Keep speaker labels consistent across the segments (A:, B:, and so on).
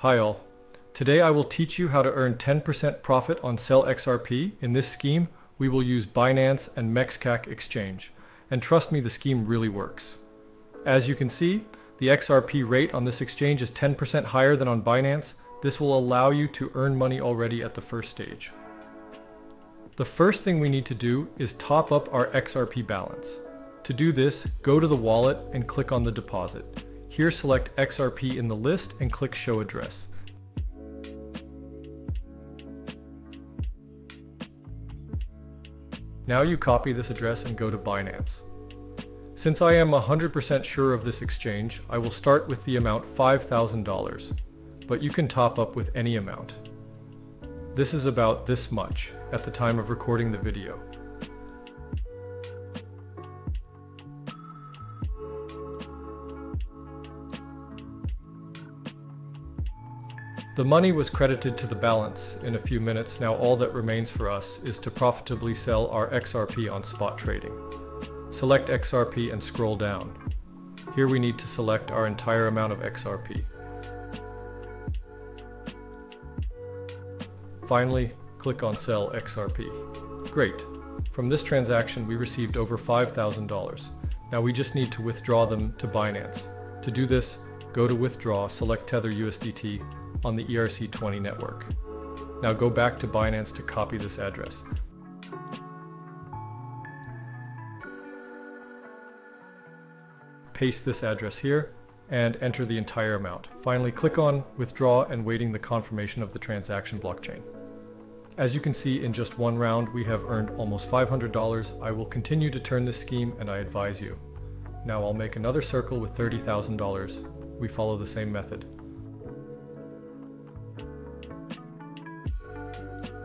A: Hi all. Today I will teach you how to earn 10% profit on Sell XRP. In this scheme, we will use Binance and Mexcak exchange. And trust me, the scheme really works. As you can see, the XRP rate on this exchange is 10% higher than on Binance. This will allow you to earn money already at the first stage. The first thing we need to do is top up our XRP balance. To do this, go to the wallet and click on the deposit. Here select XRP in the list and click Show Address. Now you copy this address and go to Binance. Since I am 100% sure of this exchange, I will start with the amount $5,000, but you can top up with any amount. This is about this much at the time of recording the video. The money was credited to the balance in a few minutes. Now all that remains for us is to profitably sell our XRP on spot trading. Select XRP and scroll down. Here we need to select our entire amount of XRP. Finally, click on Sell XRP. Great. From this transaction, we received over $5,000. Now we just need to withdraw them to Binance. To do this, go to Withdraw, select Tether USDT, on the ERC20 network. Now go back to Binance to copy this address. Paste this address here and enter the entire amount. Finally, click on Withdraw and waiting the confirmation of the transaction blockchain. As you can see, in just one round, we have earned almost $500. I will continue to turn this scheme and I advise you. Now I'll make another circle with $30,000. We follow the same method. Thank you.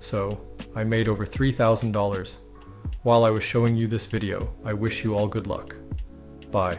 A: So, I made over $3,000. While I was showing you this video, I wish you all good luck. Bye.